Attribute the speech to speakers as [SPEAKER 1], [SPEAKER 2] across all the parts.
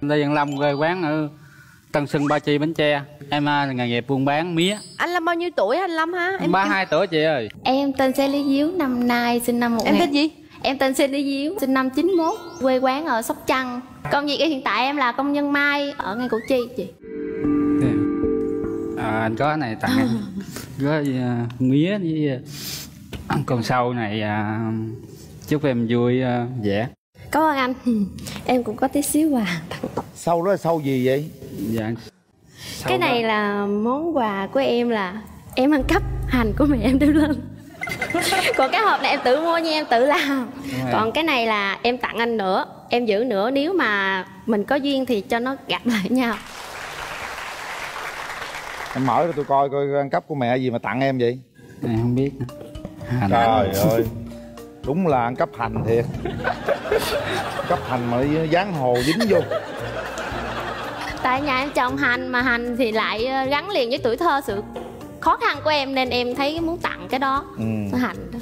[SPEAKER 1] Lê Văn Long quê quán ở Tân Sơn Ba Chi Bến Tre. Em à, nghề nghiệp buôn bán mía.
[SPEAKER 2] Anh Lâm bao nhiêu tuổi anh Lâm ha em
[SPEAKER 1] ba hai tuổi chị ơi.
[SPEAKER 3] Em tên Xe Lý Diếu, năm nay sinh năm một
[SPEAKER 2] em tên gì?
[SPEAKER 3] Em tên Xe Lý Diếu, sinh năm 91, quê quán ở Sóc Trăng. Công việc hiện tại em là công nhân mai ở ngay Củ Chi chị.
[SPEAKER 1] à, anh có cái này tặng em. Có à, mía với à, con sâu này à, chúc em vui à, vẻ
[SPEAKER 3] Cảm ơn anh. Em cũng có tí xíu quà.
[SPEAKER 4] Sâu đó là sâu gì vậy?
[SPEAKER 1] dạ Sâu
[SPEAKER 3] Cái này
[SPEAKER 1] đó.
[SPEAKER 3] là món quà của em là em ăn cắp hành của mẹ em đưa lên. Còn cái hộp này em tự mua nha, em tự làm. Còn cái này là em tặng anh nữa, em giữ nữa nếu mà mình có duyên thì cho nó gặp lại nhau.
[SPEAKER 4] Em mở cho tôi coi coi ăn cắp của mẹ gì mà tặng em vậy?
[SPEAKER 1] Này không biết hành
[SPEAKER 4] Trời ơi Đúng là ăn cắp hành thiệt hành mà dán hồ dính vô
[SPEAKER 3] Tại nhà em trồng hành mà hành thì lại ờ, gắn liền với tuổi thơ sự khó khăn của em nên em thấy muốn tặng cái đó.
[SPEAKER 4] ừ.
[SPEAKER 3] Cái hành đó.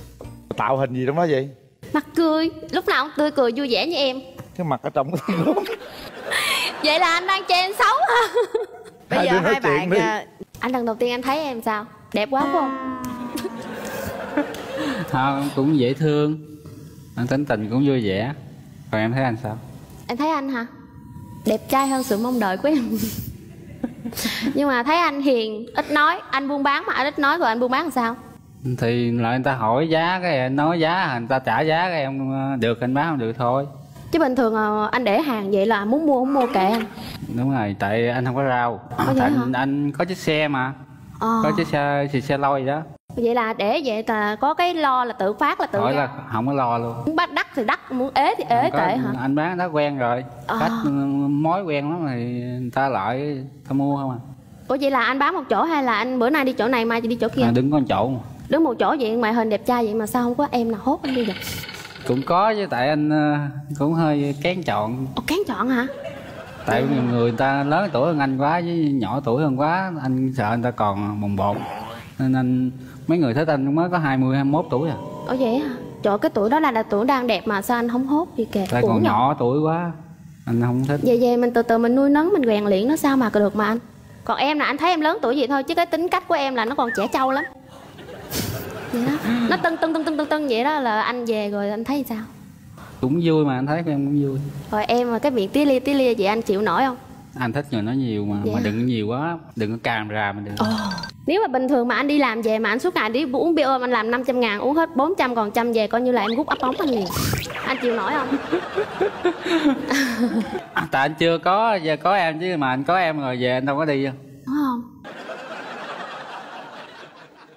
[SPEAKER 4] Tạo hình gì trong đó vậy?
[SPEAKER 3] Mặt cười, lúc nào cũng tươi cười vui vẻ như em.
[SPEAKER 4] Cái mặt ở trong cái lúc
[SPEAKER 3] Vậy là anh đang chê em xấu hả?
[SPEAKER 2] bây
[SPEAKER 4] Hai
[SPEAKER 2] giờ hai bạn
[SPEAKER 4] đi.
[SPEAKER 2] à,
[SPEAKER 3] Anh lần đầu tiên anh thấy em sao? Đẹp quá phải không?
[SPEAKER 1] không cũng dễ thương anh tính tình cũng vui vẻ còn em thấy anh sao
[SPEAKER 3] Em thấy anh hả? Đẹp trai hơn sự mong đợi của em. Nhưng mà thấy anh hiền, ít nói, anh buôn bán mà anh ít nói rồi anh buôn bán làm sao?
[SPEAKER 1] thì lại người ta hỏi giá cái anh nói giá người ta trả giá cái em ờ, được anh bán không được thôi
[SPEAKER 3] Chứ bình thường ờ, anh để hàng vậy là muốn mua không mua kệ anh.
[SPEAKER 1] đúng rồi tại anh không có rau
[SPEAKER 3] vậy
[SPEAKER 1] tại anh, anh có chiếc xe mà
[SPEAKER 3] Ờ.
[SPEAKER 1] có chiếc xe thì xe lôi đó
[SPEAKER 3] Vậy là để vậy là có cái lo là tự phát là tự
[SPEAKER 1] hỏi
[SPEAKER 3] ra.
[SPEAKER 1] là không có lo luôn
[SPEAKER 3] bắt đắt thì đắt, muốn ế thì ế tệ hả?
[SPEAKER 1] anh bán đã quen rồi
[SPEAKER 3] À.
[SPEAKER 1] khách mối quen lắm thì người ta lại ta mua không à,
[SPEAKER 3] Ủa vậy là anh bán một chỗ hay là anh bữa nay đi chỗ này mai đi chỗ kia?
[SPEAKER 1] à đứng con chỗ mà
[SPEAKER 3] Đứng một chỗ vậy ngoại hình đẹp trai vậy mà sao không có em nào hốt anh đi được?
[SPEAKER 1] cũng có chứ tại anh ờ, cũng hơi kén chọn
[SPEAKER 3] Ồ kén chọn hả?
[SPEAKER 1] tại nhiều người ta lớn tuổi hơn anh quá với nhỏ tuổi hơn quá anh sợ người ta còn bồng bột nên anh mấy người thích anh cũng mới có 20 21 tuổi à
[SPEAKER 3] Ủa vậy hả? Trời cái tuổi đó là, là tuổi đang đẹp mà sao anh không hốt gì kìa?
[SPEAKER 1] tại còn nhỏ. tuổi quá. Anh không thích.
[SPEAKER 3] Vậy vậy mình từ từ mình nuôi nấng mình rèn luyện nó sao mà được mà anh? Còn em là anh thấy em lớn tuổi vậy thôi chứ cái tính cách của em là nó còn trẻ trâu lắm. Vậy đó. Nó tưng tưng tưng tưng tưng tưng vậy đó là anh về rồi anh thấy sao?
[SPEAKER 1] Cũng vui mà anh thấy em cũng vui.
[SPEAKER 3] Rồi em mà cái miệng tí lia tí lia vậy anh chịu nổi không
[SPEAKER 1] anh thích người nói nhiều mà
[SPEAKER 3] Dạ.
[SPEAKER 1] mà đừng có nhiều quá đừng có càm rà mà đừng
[SPEAKER 3] Nếu mà bình thường mà anh đi làm về mà anh suốt ngày đi uống bia ôm anh làm 500 ngàn uống hết 400 còn trăm về coi như là em rút ấp ống anh liền Anh chịu nổi không?
[SPEAKER 1] À, tại anh chưa có giờ có em chứ mà anh có em rồi về anh đâu có đi
[SPEAKER 3] Đúng không?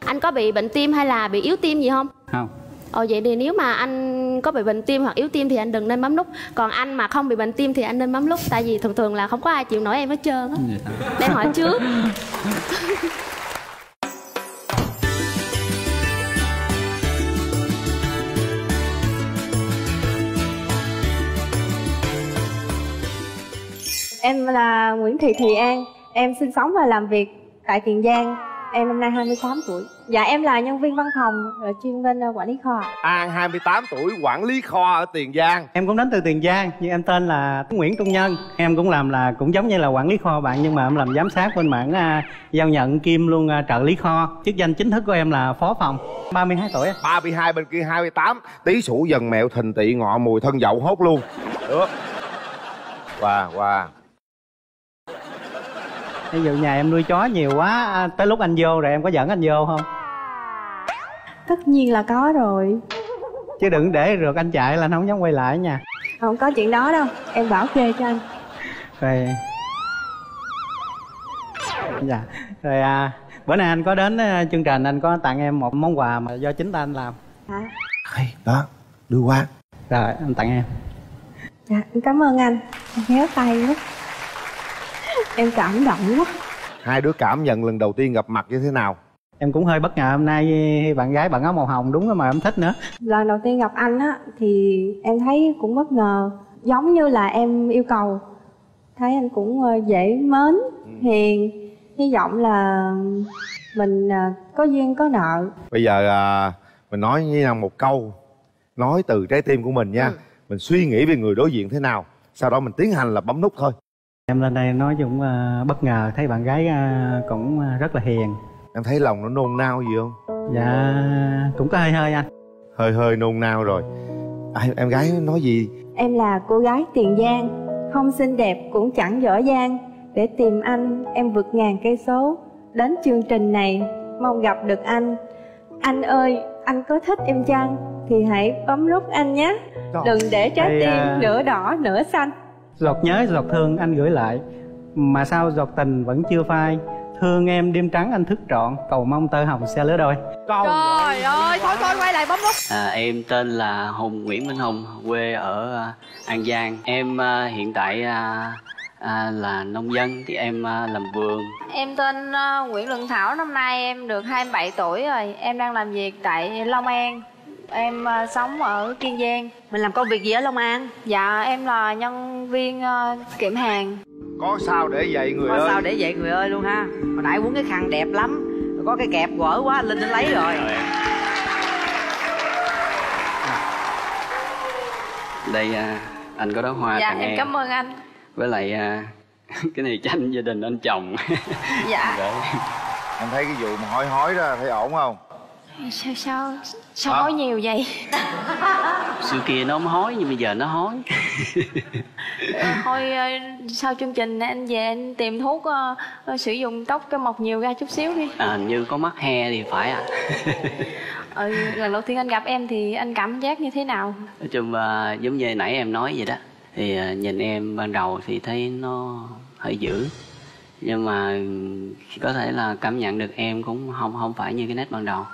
[SPEAKER 3] Anh có bị bệnh tim hay là bị yếu tim gì không?
[SPEAKER 1] không
[SPEAKER 3] Ồ vậy thì nếu mà anh có bị bệnh tim hoặc yếu tim thì anh đừng nên bấm nút. Còn anh mà không bị bệnh tim thì anh nên bấm nút Tại vì thường thường là không có ai chịu nổi em hết trơn á? Để em hỏi trước.
[SPEAKER 5] Em là Nguyễn Thị Thùy An Em sinh sống và làm việc tại Tiền Giang Em năm nay 28 tuổi Dạ em là nhân viên văn phòng là chuyên bên ờ, quản lý kho
[SPEAKER 6] An 28 tuổi quản lý kho ở Tiền Giang
[SPEAKER 7] Em cũng đến từ Tiền Giang, nhưng em tên là Nguyễn Trung Nhân. Em cũng làm là cũng giống như là quản lý kho bạn nhưng mà em làm giám sát bên mảng à, giao nhận kim luôn à, trợ lý kho. Chức danh chính thức của em là phó phòng. 32 tuổi.
[SPEAKER 6] 32 bên kia 28 Tí sủ dần mẹo thình tị ngọ mùi thân dậu hốt luôn Được Wow wow
[SPEAKER 7] Ví dụ nhà em nuôi chó nhiều quá, à, tới lúc anh vô rồi em có dẫn anh vô không?
[SPEAKER 5] Tất nhiên là có rồi
[SPEAKER 7] Chứ đừng để rượt anh chạy là anh không dám quay lại nha.
[SPEAKER 5] Không có chuyện đó đâu Em bảo kê cho anh
[SPEAKER 7] Rồi Dạ. Rồi à, bữa nay anh có đến à, chương trình anh có tặng em một món quà mà do chính tay anh làm.
[SPEAKER 5] Hả?
[SPEAKER 6] Hay đó đưa qua
[SPEAKER 7] Rồi, anh tặng em.
[SPEAKER 5] Dạ em cảm ơn anh Em khéo tay quá Em cảm động quá.
[SPEAKER 6] Hai đứa cảm nhận lần đầu tiên gặp mặt như thế nào?
[SPEAKER 7] Em cũng hơi bất ngờ hôm nay bạn gái bạn áo màu hồng đúng mà em thích nữa.
[SPEAKER 5] Lần đầu tiên gặp anh á Thì em thấy cũng bất ngờ. Giống như là em yêu cầu. Thấy anh cũng ờ, dễ mến Hiền. Hy vọng là Mình ờ, có duyên có nợ.
[SPEAKER 6] Bây giờ à, mình nói với nhau một câu. Nói từ trái tim của mình nha. Mình suy nghĩ về người đối diện thế nào Sau đó mình tiến hành là bấm nút thôi
[SPEAKER 7] em lên đây nói cũng uh, bất ngờ thấy bạn gái uh, cũng uh, rất là hiền.
[SPEAKER 6] Em thấy lòng nó nôn nao gì không?
[SPEAKER 7] Dạ cũng có hơi hơi anh.
[SPEAKER 6] Hơi hơi nôn nao rồi. À, em gái nói gì?
[SPEAKER 5] Em là cô gái Tiền Giang Không xinh đẹp cũng chẳng giỏi giang. Để tìm anh em vượt ngàn cây số. Đến chương trình này Mong gặp được anh. Anh ơi anh có thích em chăng? Thì hãy bấm nút anh nhé. Đừng để trái tim
[SPEAKER 7] à,
[SPEAKER 5] nửa đỏ nửa xanh
[SPEAKER 7] giọt nhớ giọt thương anh gửi lại. Mà sao giọt tình vẫn chưa phai? Thương em đêm trắng anh thức trọn cầu mong tơ hồng sẽ lứa đôi.
[SPEAKER 2] Trời ơi, thôi thôi quay lại bấm nút.
[SPEAKER 8] À, em tên là Hùng Nguyễn Minh Hùng, quê ở à, An Giang. Em à, hiện tại à, à, là nông dân thì em à, làm vườn.
[SPEAKER 2] Em tên ờ, Nguyễn Luận Thảo, năm nay em được 27 tuổi rồi. Em đang làm việc tại Long An Em ờ, sống ở Kiên Giang.
[SPEAKER 9] Mình làm công việc gì ở Long An?
[SPEAKER 2] Dạ, em là nhân viên ờ, kiểm hàng.
[SPEAKER 6] Có sao để vậy người
[SPEAKER 9] Có
[SPEAKER 6] ơi?
[SPEAKER 9] sao để vậy người ơi luôn ha. Hồi nãy quấn cái khăn đẹp lắm. Rồi Có cái kẹp quở quá Linh nó lấy rồi.
[SPEAKER 8] Đây à, anh có đóa hoa
[SPEAKER 2] Dạ, em
[SPEAKER 8] em.
[SPEAKER 2] cảm ơn anh.
[SPEAKER 8] Với lại à, cái này tranh gia đình anh chồng.
[SPEAKER 2] Dạ.
[SPEAKER 8] Để.
[SPEAKER 6] Em thấy cái vụ mà hói hói đó thấy ổn không
[SPEAKER 2] Sao, sao, sao
[SPEAKER 6] Hả?
[SPEAKER 2] nói nhiều vậy
[SPEAKER 8] xưa kia nó không hói nhưng bây giờ nó hói.
[SPEAKER 2] Thôi ờ, sau chương trình anh về anh tìm thuốc ờ, ờ, sử dụng tóc cho mọc nhiều ra chút xíu đi
[SPEAKER 8] À, hình như có mắc he thì phải à.
[SPEAKER 2] ừ, Lần đầu tiên anh gặp em thì anh cảm giác như thế nào
[SPEAKER 8] Nói chung à, giống như nãy em nói vậy đó. Thì à, nhìn em ban đầu thì thấy nó hơi dữ. Nhưng mà có thể là cảm nhận được em cũng không không phải như cái nét ban đầu.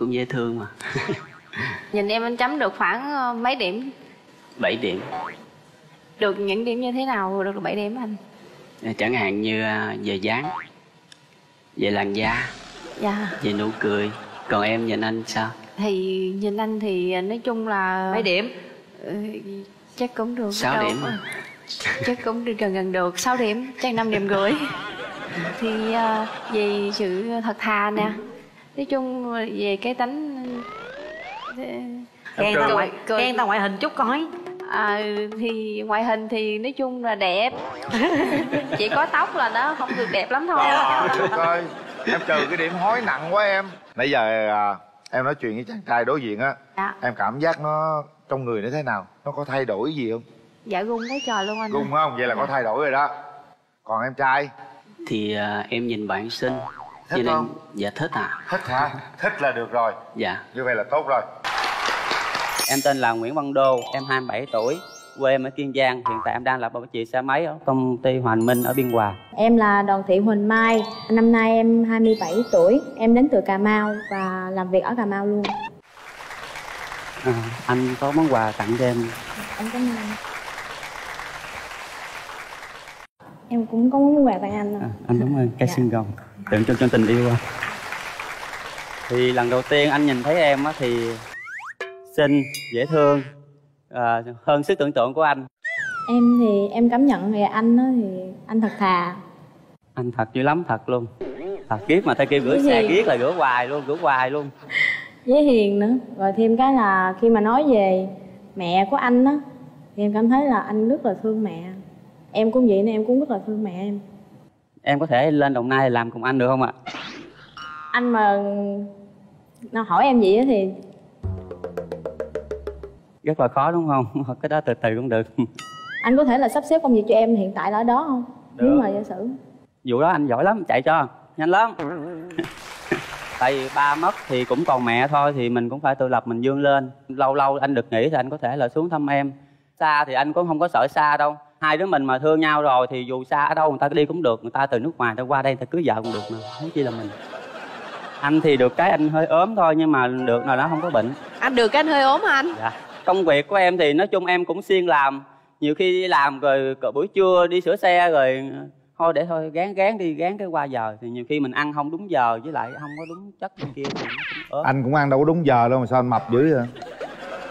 [SPEAKER 8] Cũng dễ thương mà.
[SPEAKER 2] Nhìn em anh chấm được khoảng ờ, mấy điểm
[SPEAKER 8] 7 điểm.
[SPEAKER 2] Được những điểm như thế nào được 7 điểm anh
[SPEAKER 8] Chẳng hạn như à, về dáng, về làn da,
[SPEAKER 2] Dạ
[SPEAKER 8] về nụ cười. Còn em nhìn anh sao?
[SPEAKER 2] Thì nhìn anh thì nói chung là
[SPEAKER 9] Mấy điểm?
[SPEAKER 2] Ừ, chắc cũng được
[SPEAKER 8] Sáu
[SPEAKER 2] đâu.
[SPEAKER 8] điểm à?
[SPEAKER 2] chắc cũng được gần gần được 6 điểm chắc năm điểm rưỡi thì à, về sự thật thà nè nói chung về cái tánh ờ,
[SPEAKER 9] Khen tao ngoại, khen tao ngoại hình chút coi.
[SPEAKER 2] À, thì ngoại hình thì nói chung là đẹp. Chỉ có tóc là nó không được đẹp lắm thôi.
[SPEAKER 6] Trời ơi em trừ cái điểm hói nặng quá em. Nãy giờ à, em nói chuyện với chàng trai đối diện á
[SPEAKER 2] dạ.
[SPEAKER 6] em cảm giác nó trong người nó thế nào? Nó có thay đổi gì không?
[SPEAKER 2] Dạ gung quá trời luôn anh.
[SPEAKER 6] Gung không? Vậy là có thay đổi rồi đó. Còn em trai?
[SPEAKER 8] Thì à, em nhìn bạn xinh.
[SPEAKER 6] Thích
[SPEAKER 8] cho nên
[SPEAKER 6] không?
[SPEAKER 8] dạ thích à.
[SPEAKER 6] thích hả thích là được rồi
[SPEAKER 8] Dạ.
[SPEAKER 6] như vậy là tốt rồi
[SPEAKER 10] Em tên là Nguyễn Văn Đô, em 27 tuổi, quê em ở Kiên Giang. Hiện tại em đang là bảo trì xe máy ở công ty Hoàng Minh ở Biên Hòa.
[SPEAKER 3] Em là Đoàn Thị Huỳnh Mai, năm nay em 27 tuổi, em đến từ Cà Mau và làm việc ở Cà Mau luôn.
[SPEAKER 10] À, anh có món quà tặng cho em.
[SPEAKER 3] Em cảm ơn. Em cũng có muốn quà tặng anh.
[SPEAKER 10] À, anh cảm ơn cây xương rồng tượng trưng cho tình yêu anh. Thì lần đầu tiên anh nhìn thấy em á thì xinh, dễ thương, à, hơn sức tưởng tượng của anh.
[SPEAKER 3] Em thì em cảm nhận về anh á thì anh thật thà.
[SPEAKER 10] Anh thật dữ lắm, thật luôn. Thật kiếp mà thay rửa
[SPEAKER 3] Cái
[SPEAKER 10] xe kiết là rửa hoài luôn, rửa hoài luôn.
[SPEAKER 3] với hiền nữa rồi thêm cái là khi mà nói về mẹ của anh á thì em cảm thấy là anh rất là thương mẹ em cũng vậy nên em cũng rất là thương mẹ em
[SPEAKER 10] Em có thể lên Đồng Nai làm cùng anh được không ạ?
[SPEAKER 3] anh mà nó hỏi em gì á thì
[SPEAKER 10] Rất là khó đúng không? Cái đó từ từ cũng được.
[SPEAKER 3] anh có thể là sắp xếp công việc cho em hiện tại là ở đó không? Nếu mà giả sử.
[SPEAKER 10] Vụ đó anh giỏi lắm chạy cho. Nhanh lắm. Tại vì ba mất thì cũng còn mẹ thôi thì mình cũng phải tự lập mình vươn lên. Lâu lâu anh được nghỉ thì anh có thể là xuống thăm em. Xa thì anh cũng không có sợ xa đâu hai đứa mình mà thương nhau rồi thì dù xa ở đâu người ta đi cũng được người ta từ nước ngoài ta qua đây người ta cưới vợ cũng được mà không chi là mình. Anh thì được cái anh hơi ốm thôi nhưng mà được nào đó không có bệnh.
[SPEAKER 2] Anh được cái anh hơi ốm hả anh?
[SPEAKER 10] Dạ. Công việc của em thì nói chung em cũng siêng làm nhiều khi đi làm rồi cỡ buổi trưa đi sửa xe rồi thôi để thôi gán gán đi gán cái qua giờ. Thì nhiều khi mình ăn không đúng giờ với lại không có đúng chất bên kia thì nó cũng ớn
[SPEAKER 4] anh cũng ăn đâu có đúng giờ đâu mà sao anh mập dữ vậy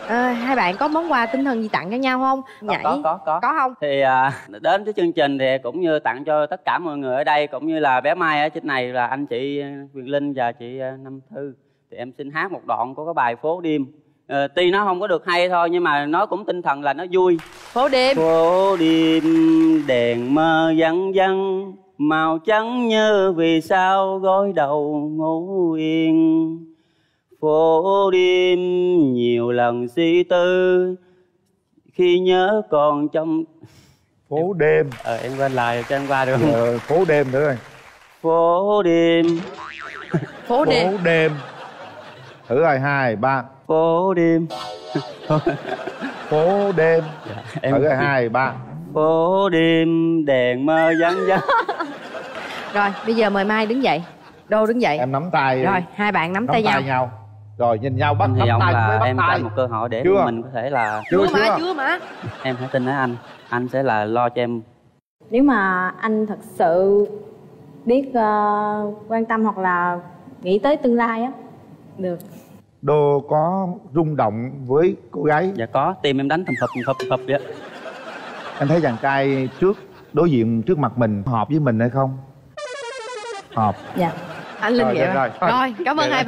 [SPEAKER 2] à, hai bạn có món quà tinh thần gì tặng cho nhau không? Nhảy
[SPEAKER 10] có có có.
[SPEAKER 2] Có không?
[SPEAKER 10] Thì à, đến với chương trình thì cũng như tặng cho tất cả mọi người ở đây cũng như là bé Mai ở trên này là anh chị Quyền Linh và chị à, Năm Thư. Thì em xin hát một đoạn của cái bài phố đêm. Ờ, tuy nó không có được hay thôi nhưng mà nó cũng tinh thần là nó vui.
[SPEAKER 9] Phố đêm.
[SPEAKER 10] Phố đêm đèn mơ vắng vắng màu trắng như vì sao gối đầu ngủ yên phố đêm nhiều lần suy tư. Khi nhớ còn trong
[SPEAKER 6] phố đêm.
[SPEAKER 10] Ờ em quên lời cho em qua được không?
[SPEAKER 6] Ờ, phố đêm nữa rồi.
[SPEAKER 10] Phố đêm.
[SPEAKER 9] Phố đêm.
[SPEAKER 6] Phố đêm. Thử rồi hai ba.
[SPEAKER 10] Phố đêm.
[SPEAKER 6] Phố đêm.
[SPEAKER 10] Em
[SPEAKER 6] thử rồi hai ba.
[SPEAKER 10] Phố đêm đèn mơ vắng vắng.
[SPEAKER 9] Rồi bây giờ mời mai đứng dậy. Đô đứng dậy.
[SPEAKER 6] Em nắm tay.
[SPEAKER 9] Rồi hai bạn nắm,
[SPEAKER 6] nắm
[SPEAKER 9] tay nhau.
[SPEAKER 6] nhau rồi nhìn nhau bắt
[SPEAKER 10] vọng
[SPEAKER 6] tay
[SPEAKER 10] là
[SPEAKER 6] bắt
[SPEAKER 10] em
[SPEAKER 6] tay.
[SPEAKER 10] một cơ hội để
[SPEAKER 6] Chưa?
[SPEAKER 10] mình có thể là
[SPEAKER 6] chưa
[SPEAKER 9] chưa mà
[SPEAKER 6] chưa?
[SPEAKER 9] chưa mà.
[SPEAKER 10] Em hãy tin ở anh. Anh sẽ là lo cho em.
[SPEAKER 11] Nếu mà anh thật sự biết ờ, quan tâm hoặc là nghĩ tới tương lai á được.
[SPEAKER 6] Đô có rung động với cô gái.
[SPEAKER 10] Dạ có tim em đánh thầm phập thầm phập thầm phập vậy.
[SPEAKER 6] Anh thấy chàng trai trước đối diện trước mặt mình hợp với mình hay không? Hợp.
[SPEAKER 9] Dạ. Anh linh
[SPEAKER 6] Rồi,
[SPEAKER 9] nghiệm
[SPEAKER 6] được rồi.
[SPEAKER 9] rồi cảm ơn
[SPEAKER 6] Được
[SPEAKER 9] hai
[SPEAKER 6] rồi.
[SPEAKER 9] bạn